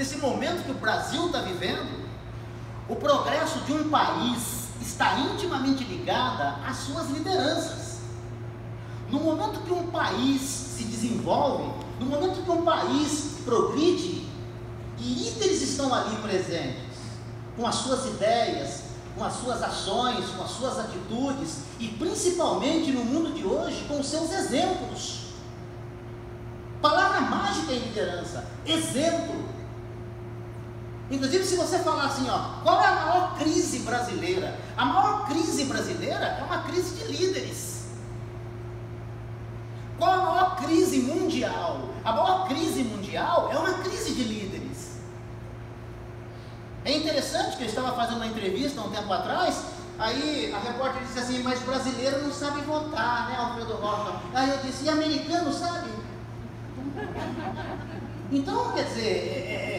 nesse momento que o Brasil está vivendo, o progresso de um país está intimamente ligada às suas lideranças. No momento que um país se desenvolve, no momento que um país progride, e líderes estão ali presentes, com as suas ideias, com as suas ações, com as suas atitudes e principalmente no mundo de hoje com os seus exemplos. Palavra mágica em liderança, exemplo. Inclusive, se você falar assim, ó, qual é a maior crise brasileira? A maior crise brasileira é uma crise de líderes. Qual a maior crise mundial? A maior crise mundial é uma crise de líderes. É interessante que eu estava fazendo uma entrevista há um tempo atrás, aí a repórter disse assim, mas brasileiro não sabe votar, né, Alfredo Rocha? Aí eu disse, e americano sabe? Então, quer dizer, é,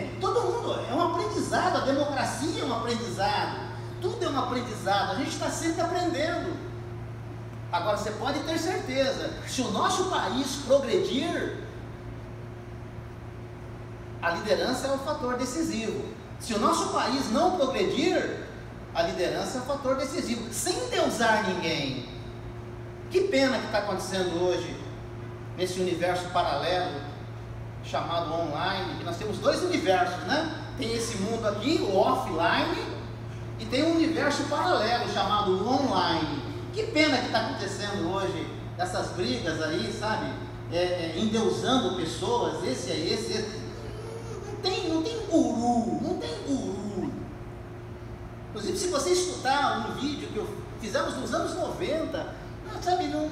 aprendizado, a democracia é um aprendizado, tudo é um aprendizado, a gente está sempre aprendendo. Agora, você pode ter certeza, se o nosso país progredir, a liderança é o fator decisivo. Se o nosso país não progredir, a liderança é o fator decisivo, sem deusar ninguém. Que pena que está acontecendo hoje, nesse universo paralelo, chamado online, que nós temos dois universos, né? Tem esse mundo aqui, o offline, e tem um universo paralelo chamado online. Que pena que está acontecendo hoje essas brigas aí, sabe? É, é, endeusando pessoas, esse é esse, esse. Não tem, não tem guru, não tem guru. Inclusive, se você escutar um vídeo que eu fizemos nos anos 90, sabe, não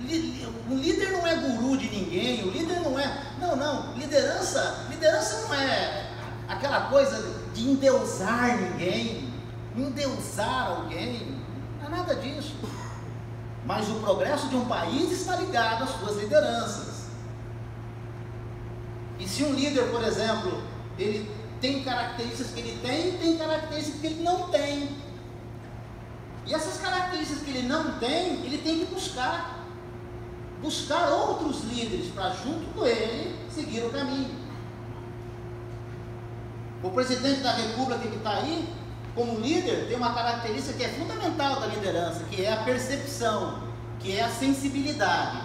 líder não é guru de ninguém, o líder não é. Não, não. Liderança, liderança não é aquela coisa de endeusar ninguém, endeusar alguém. Não é nada disso. Mas o progresso de um país está ligado às suas lideranças. E se um líder, por exemplo, ele tem características que ele tem, tem características que ele não tem. E essas características que ele não tem, ele tem que buscar buscar outros líderes para, junto com ele, seguir o caminho. O presidente da República que está aí, como líder, tem uma característica que é fundamental da liderança, que é a percepção, que é a sensibilidade.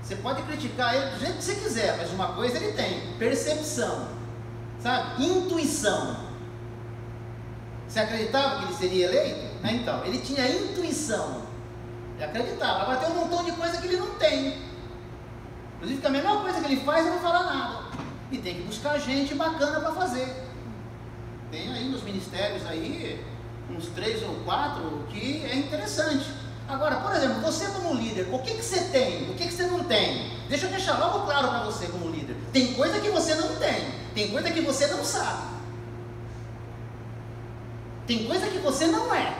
Você pode criticar ele do jeito que você quiser, mas uma coisa ele tem: percepção, sabe? Intuição. Você acreditava que ele seria eleito? Então, ele tinha intuição. Ele acreditava. Agora tem um montão de coisa que ele não tem. Inclusive que a melhor coisa que ele faz é não falar nada. E tem que buscar gente bacana para fazer. Ministérios aí, uns três ou quatro, que é interessante. Agora, por exemplo, você como líder, o que, que você tem? O que, que você não tem? Deixa eu deixar logo claro para você como líder. Tem coisa que você não tem. Tem coisa que você não sabe. Tem coisa que você não é.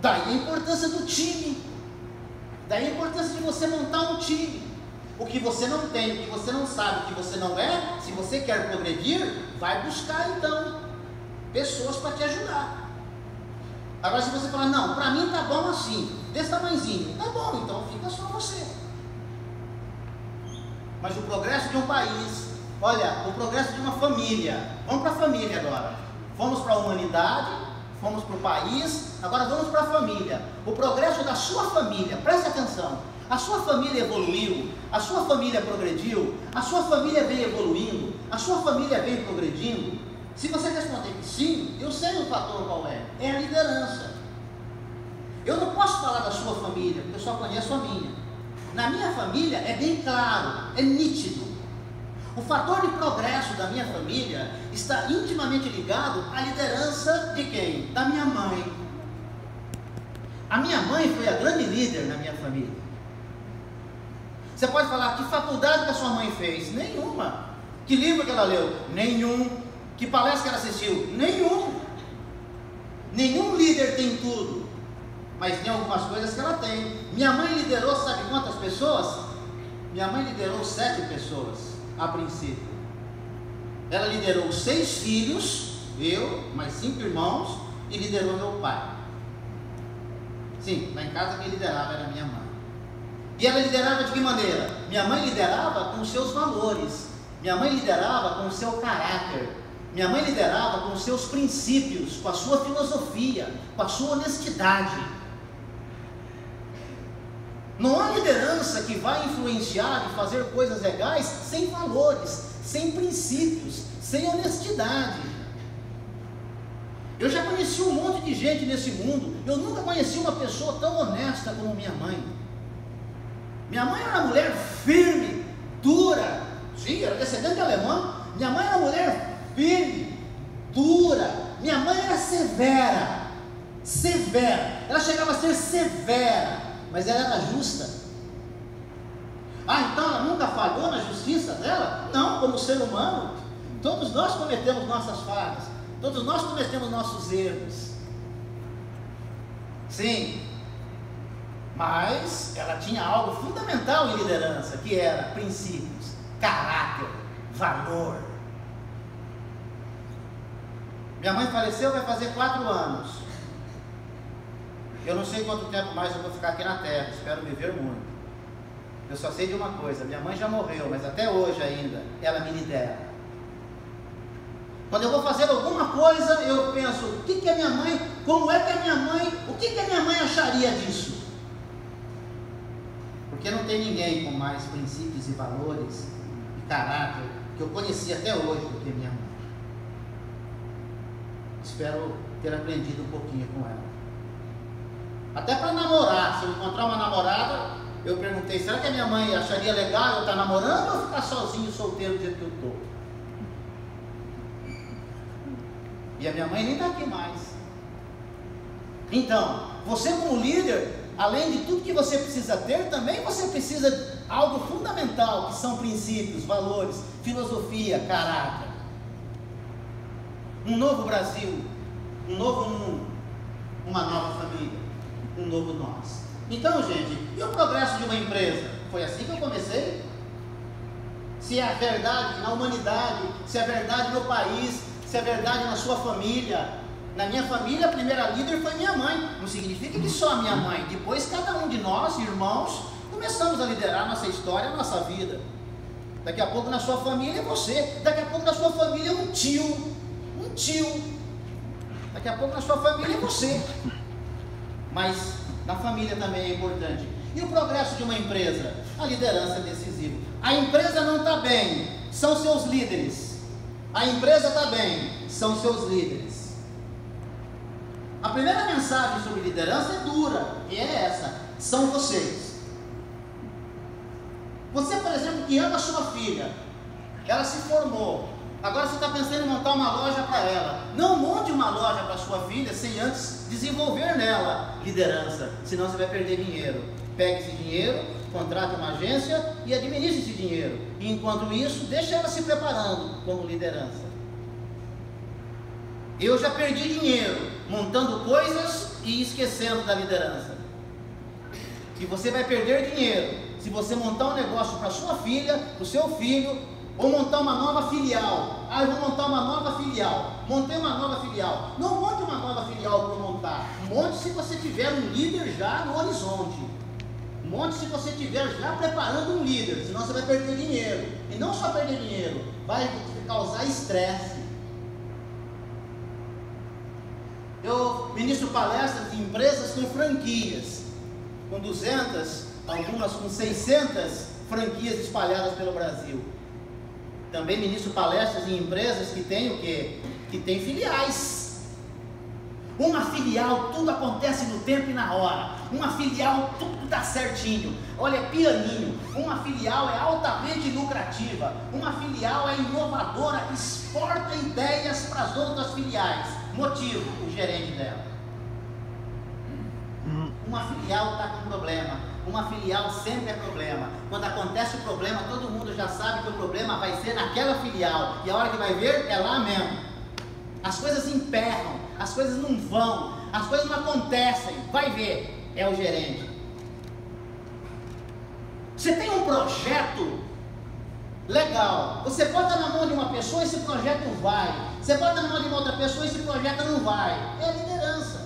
Daí a importância do time. Daí a importância de você montar um time. O que você não tem, o que você não sabe, o que você não é, se você quer progredir, vai buscar então pessoas para te ajudar. Agora, se você falar, não, para mim tá bom assim, desse tamanhozinho, tá bom, então fica só você. Mas o progresso de um país, olha, o progresso de uma família, vamos para a família agora. Fomos para a humanidade, fomos para o país, agora vamos para a família. O progresso da sua família, preste atenção. A sua família evoluiu, a sua família progrediu, a sua família vem evoluindo, a sua família vem progredindo. Responder que sim, eu sei o fator qual é. É a liderança. Eu não posso falar da sua família, porque eu só conheço a minha. Na minha família é bem claro, é nítido. O fator de progresso da minha família está intimamente ligado à liderança de quem? Da minha mãe. A minha mãe foi a grande líder na minha família. Você pode falar que faculdade que a sua mãe fez? Nenhuma. Que livro que ela leu? Nenhum. Que palestra ela assistiu? Nenhum. Nenhum líder tem tudo. Mas tem algumas coisas que ela tem. Minha mãe liderou, sabe quantas pessoas? Minha mãe liderou sete pessoas a princípio. Ela liderou seis filhos, eu, mais cinco irmãos, e liderou meu pai. Sim, lá em casa quem liderava era minha mãe. E ela liderava de que maneira? Minha mãe liderava com seus valores, Minha mãe liderava com o seu caráter. Minha mãe liderava com seus princípios, com a sua filosofia, com a sua honestidade. Não há liderança que vai influenciar e fazer coisas legais sem valores, sem princípios, sem honestidade. Eu já conheci um monte de gente nesse mundo, eu nunca conheci uma pessoa tão honesta como minha mãe. Minha mãe era uma mulher firme, dura, sim, era descendente de alemão. Minha mãe era uma mulher firme, dura. Minha mãe era severa, severa. Ela chegava a ser severa, mas ela era justa. Ah, então ela nunca falhou na justiça dela? Não, como ser humano, todos nós cometemos nossas falhas, todos nós cometemos nossos erros. Sim, mas ela tinha algo fundamental em liderança, que era princípios, caráter, valor. Minha mãe faleceu, vai fazer quatro anos. Eu não sei quanto tempo mais eu vou ficar aqui na terra, espero viver muito. Eu só sei de uma coisa: minha mãe já morreu, mas até hoje ainda ela me lidera. Quando eu vou fazer alguma coisa, eu penso: o que, que a minha mãe, como é que a minha mãe, o que, que a minha mãe acharia disso? Porque não tem ninguém com mais princípios e valores e caráter que eu conheci até hoje do que minha mãe. Espero ter aprendido um pouquinho com ela. Até para namorar, se eu encontrar uma namorada, eu perguntei, será que a minha mãe acharia legal eu estar namorando ou ficar sozinho, solteiro do jeito que eu estou? E a minha mãe nem está aqui mais. Então, você como líder, além de tudo que você precisa ter, também você precisa de algo fundamental, que são princípios, valores, filosofia, caráter. Um novo Brasil, um novo mundo, uma nova família, um novo nós. Então, gente, e o progresso de uma empresa? Foi assim que eu comecei? Se é a verdade na humanidade, se é verdade no país, se é verdade na sua família, na minha família, a primeira líder foi minha mãe. Não significa que só a minha mãe. Depois, cada um de nós, irmãos, começamos a liderar nossa história, a nossa vida. Daqui a pouco na sua família é você. Daqui a pouco na sua família é um tio. Tio. Daqui a pouco na sua família é você. Mas na família também é importante. E o progresso de uma empresa? A liderança é decisiva. A empresa não está bem, são seus líderes. A empresa está bem, são seus líderes. A primeira mensagem sobre liderança é dura, e é essa: são vocês. Você, por exemplo, que ama sua filha, ela se formou, agora você está pensando em montar uma loja para ela. Não monte uma loja para sua filha sem antes desenvolver nela liderança, senão você vai perder dinheiro. Pegue esse dinheiro, contrate uma agência e administre esse dinheiro. E enquanto isso, deixe ela se preparando como liderança. Eu já perdi dinheiro montando coisas e esquecendo da liderança. E você vai perder dinheiro se você montar um negócio para sua filha, para o seu filho, ou montar uma nova filial. Ah, eu vou montar uma nova filial. Montei uma nova filial. Não monte uma nova filial para montar. Monte se você tiver um líder já no horizonte. Monte se você tiver já preparando um líder, senão você vai perder dinheiro. E não só perder dinheiro, vai causar estresse Eu ministro palestras em empresas com franquias, com 200, algumas com 600 franquias espalhadas pelo Brasil. Também ministro palestras em empresas que têm o quê? Que têm filiais. Uma filial, tudo acontece no tempo e na hora. Uma filial, tudo dá certinho. Olha, é pianinho. Uma filial é altamente lucrativa. Uma filial é inovadora, exporta ideias para as outras filiais. Motivo, o gerente dela. Uma filial está com problema. Uma filial sempre é problema. Quando acontece o problema, todo mundo já sabe que o problema vai ser naquela filial. E a hora que vai ver, é lá mesmo. As coisas emperram, as coisas não vão, as coisas não acontecem. Vai ver, é o gerente. Você tem um projeto legal. Você bota na mão de uma pessoa e esse projeto vai. Você bota na mão de uma outra pessoa esse projeto não vai. É liderança.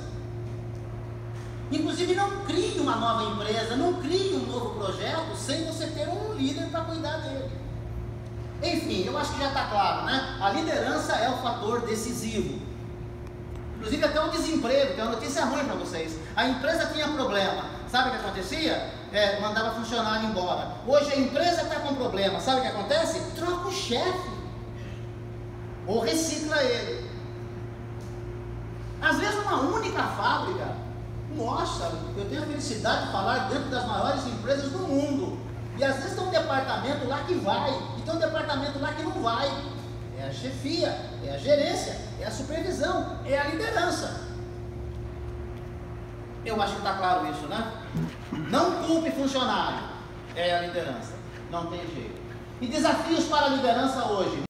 Inclusive, não crie uma nova empresa, não crie um novo projeto sem você ter um líder para cuidar dele. Enfim, eu acho que já está claro, né? A liderança é o fator decisivo. Inclusive até o desemprego, tem uma notícia ruim para vocês. A empresa tinha problema. Sabe o que acontecia? É, mandava funcionário embora. Hoje a empresa está com problema. Sabe o que acontece? Troca o chefe. Ou recicla ele. Às vezes uma única fábrica. Nossa, eu tenho a felicidade de falar dentro das maiores empresas do mundo. E às vezes tem um departamento lá que vai, e tem um departamento lá que não vai. É a chefia, é a gerência, é a supervisão, é a liderança. Eu acho que está claro isso, né? Não culpe funcionário, é a liderança. Não tem jeito. E desafios para a liderança hoje.